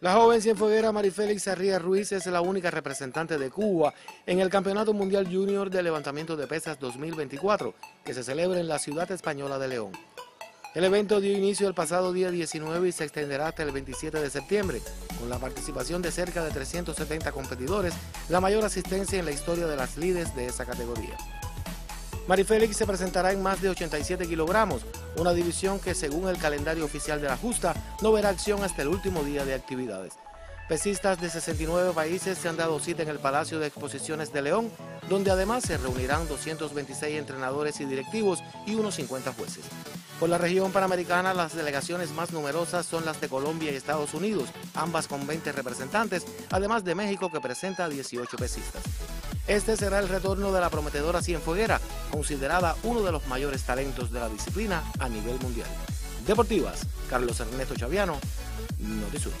La joven cienfueguera Marifélix Arría Ruiz es la única representante de Cuba en el Campeonato Mundial Junior de Levantamiento de Pesas 2024, que se celebra en la ciudad española de León. El evento dio inicio el pasado día 19 y se extenderá hasta el 27 de septiembre, con la participación de cerca de 370 competidores, la mayor asistencia en la historia de las lides de esa categoría. Marifélix se presentará en más de 87 kilogramos, una división que según el calendario oficial de la justa no verá acción hasta el último día de actividades. Pesistas de 69 países se han dado cita en el Palacio de Exposiciones de León, donde además se reunirán 226 entrenadores y directivos y unos 50 jueces. Por la región panamericana, las delegaciones más numerosas son las de Colombia y Estados Unidos, ambas con 20 representantes, además de México que presenta 18 pesistas. Este será el retorno de la prometedora Cienfueguera, considerada uno de los mayores talentos de la disciplina a nivel mundial. Deportivas, Carlos Ernesto Chaviano, Notisur.